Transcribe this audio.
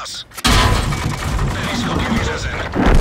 нас! Близько, близько, близько.